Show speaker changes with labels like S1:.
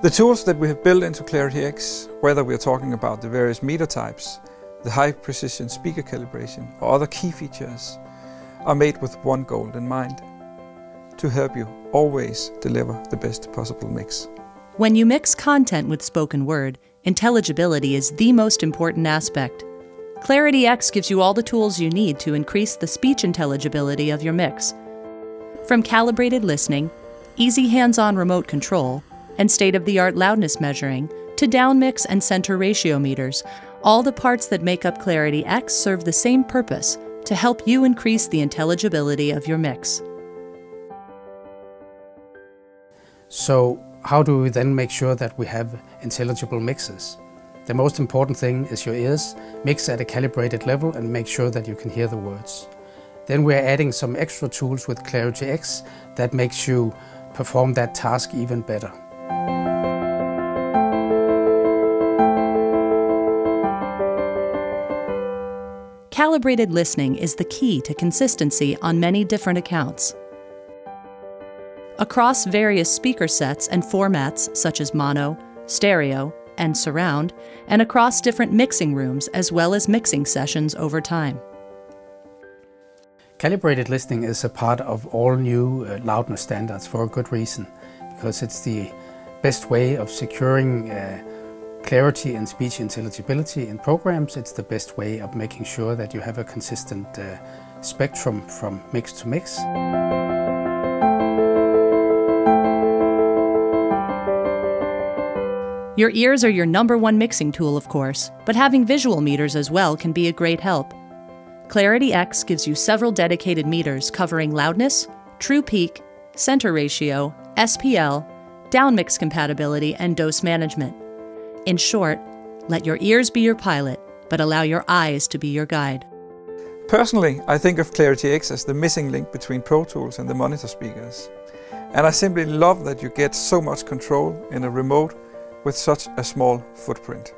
S1: The tools that we have built into Clarity X, whether we are talking about the various meter types, the high precision speaker calibration or other key features, are made with one goal in mind, to help you always deliver the best possible mix.
S2: When you mix content with spoken word, intelligibility is the most important aspect. Clarity X gives you all the tools you need to increase the speech intelligibility of your mix. From calibrated listening, easy hands on remote control, and state of the art loudness measuring, to downmix and center ratio meters, all the parts that make up Clarity X serve the same purpose to help you increase the intelligibility of your mix.
S3: So, how do we then make sure that we have intelligible mixes? The most important thing is your ears. Mix at a calibrated level and make sure that you can hear the words. Then we're adding some extra tools with Clarity X that makes you perform that task even better.
S2: Calibrated listening is the key to consistency on many different accounts. Across various speaker sets and formats such as mono, stereo, and surround, and across different mixing rooms as well as mixing sessions over time.
S3: Calibrated listening is a part of all new uh, loudness standards for a good reason, because it's the best way of securing uh, clarity and speech intelligibility in programs, it's the best way of making sure that you have a consistent uh, spectrum from mix to mix.
S2: Your ears are your number one mixing tool, of course, but having visual meters as well can be a great help. Clarity X gives you several dedicated meters covering loudness, true peak, center ratio, SPL, downmix compatibility, and dose management. In short, let your ears be your pilot, but allow your eyes to be your guide.
S1: Personally, I think of Clarity X as the missing link between Pro Tools and the monitor speakers. And I simply love that you get so much control in a remote with such a small footprint.